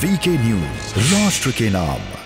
VK news राष्ट्र के नाम।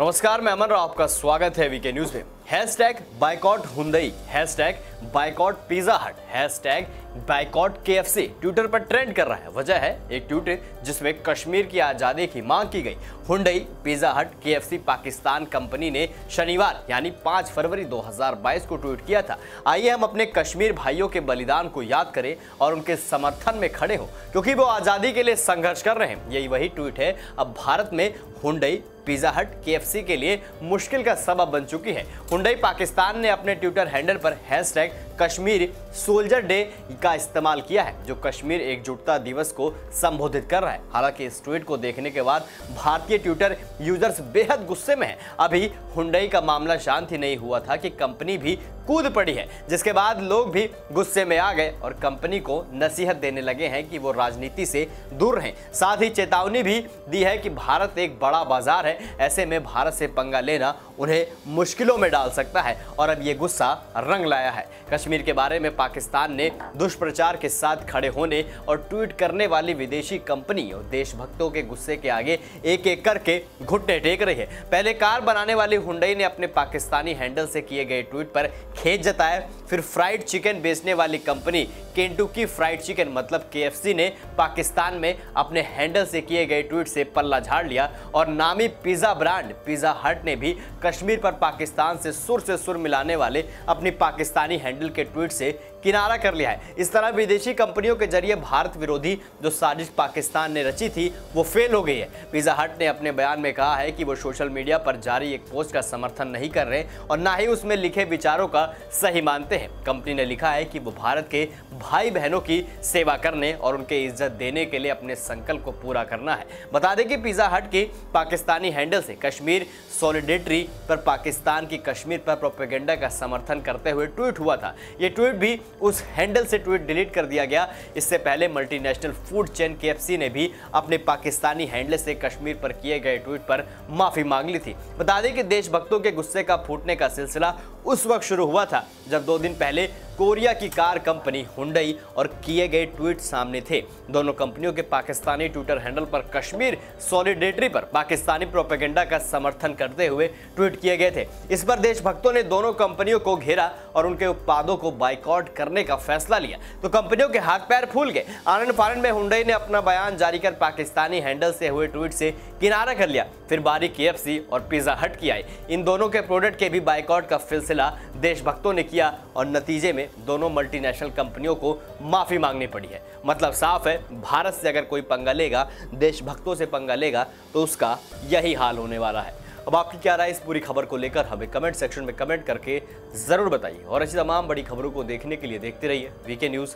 नमस्कार, मैं अमन राव, आपका स्वागत है वीके न्यूज़ में। Hash tag boycott Hyundai hashtag boycott Pizza Hut hashtag boycott KFC Twitter पर ट्रेंड कर रहा है। वजह है एक ट्वीट जिसमें कश्मीर की आज़ादी की मांग की गई। Hyundai Pizza Hut KFC Pakistan company ने शनिवार, यानी 5 फरवरी 2022 को ट्वीट किया था। आइए हम अपने कश्मीर भाइयों के बलिदान को याद करें और उनके समर्थन में खड़े हो, क्योंकि वो आज़ादी के लिए संघर्ष कर रहे हैं। यही वही ट्वीट है। अब भारत में हुंडई पिज्जा हट केएफसी के लिए मुश्किल का सबब बन चुकी है। हुंडई पाकिस्तान ने अपने ट्विटर हैंडल पर हैशटैग कश्मीर सोल्जर डे का इस्तेमाल किया है, जो कश्मीर एकजुटता दिवस को संबोधित कर रहा है। हालाँकि इस ट्वीट को देखने के बाद भारतीय ट्विटर यूज़र्स बेहद गुस्से में हैं। अभी हुंडई का मामला शांत ही नहीं हुआ था कि कंपनी भी कूद पड़ी है, जिसके बाद लोग भी गुस्से में आ गए और कंपनी को नसीहत देने लगे हैं कि वो राजनीति से दूर रहें। साथ ही चेतावनी भी दी है कि भारत एक बड़ा बाज़ार है, ऐसे में भारत से पंगा लेना उन्हें मुश्किलों में डाल सकता है, और अब ये गुस्सा रंग लाया है। कश्मीर के बारे में पाकिस्तान ने दुष्प्रचार के साथ खड़े होने और ट्वीट करने वाली विदेशी कंपनी और देशभक्तों के गुस्से के आगे एक एक करके घुटने टेक रही है। पहले कार बनाने वाली हुंडई ने अपने पाकिस्तानी हैंडल से किए गए ट्वीट पर खेत जताया। फिर फ्राइड चिकन बेचने वाली कंपनी केंटुकी फ्राइड चिकन मतलब के ने पाकिस्तान में अपने हैंडल से किए गए ट्वीट से पल्ला झाड़ लिया और नामी पिज्जा ब्रांड पिज्जा हट ने भी कश्मीर पर पाकिस्तान से सुर से सुर मिलाने वाले अपनी पाकिस्तानी हैंडल के ट्वीट से किनारा कर लिया है। इस तरह विदेशी कंपनियों के ज़रिए भारत विरोधी जो साजिश पाकिस्तान ने रची थी, वो फेल हो गई है। पिज्जा हट ने अपने बयान में कहा है कि वो सोशल मीडिया पर जारी एक पोस्ट का समर्थन नहीं कर रहे और ना ही उसमें लिखे विचारों का सही मानते हैं। कंपनी ने लिखा है कि वो भारत के भाई बहनों की सेवा करने और उनके इज़्ज़त देने के लिए अपने संकल्प को पूरा करना है। बता दें कि पिज्जा हट की पाकिस्तानी हैंडल से कश्मीर सॉलिडेटरी पर पाकिस्तान की कश्मीर पर प्रोपेगेंडा का समर्थन करते हुए ट्वीट हुआ था। ये ट्वीट भी उस हैंडल से ट्वीट डिलीट कर दिया गया। इससे पहले मल्टीनेशनल फ़ूड चेन के ने भी अपने पाकिस्तानी हैंडल से कश्मीर पर किए गए ट्वीट पर माफ़ी मांग ली थी। बता दें कि देशभक्तों के गुस्से का फूटने का सिलसिला उस वक्त शुरू हुआ था, जब दो दिन पहले कोरिया की कार कंपनी हुंडई और किए गए ट्वीट सामने थे। दोनों कंपनियों के पाकिस्तानी ट्विटर हैंडल पर कश्मीर सॉलिडेटरी पर पाकिस्तानी प्रोपेगेंडा का समर्थन करते हुए ट्वीट किए गए थे। इस पर देशभक्तों ने दोनों कंपनियों को घेरा और उनके उत्पादों को बाइकआउट करने का फैसला लिया। तो कंपनियों के हाथ पैर फूल गए। आनंद फानंद में हुंडई ने अपना बयान जारी कर पाकिस्तानी हैंडल से हुए ट्वीट से किनारा कर लिया। फिर बारी के और पिज्जा हट की आई इन दोनों के प्रोडक्ट के भी बाइकआउट का सिलसिला देशभक्तों ने किया और नतीजे में दोनों मल्टीनेशनल कंपनियों को माफ़ी मांगनी पड़ी है। मतलब साफ़ है, भारत से अगर कोई पंगा लेगा, देशभक्तों से पंगा लेगा तो उसका यही हाल होने वाला है। अब आपकी क्या राय इस पूरी खबर को लेकर? हमें कमेंट सेक्शन में कमेंट करके ज़रूर बताइए। और ऐसी तमाम बड़ी खबरों को देखने के लिए देखते रहिए वीके न्यूज़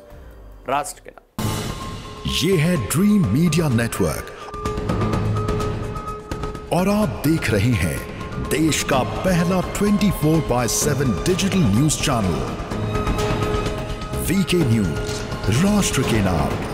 राष्ट्र के नाम। ये है ड्रीम मीडिया नेटवर्क और आप देख रहे हैं देश का पहला 24 four by seven digital news channel VK news राष्ट्र के नाम।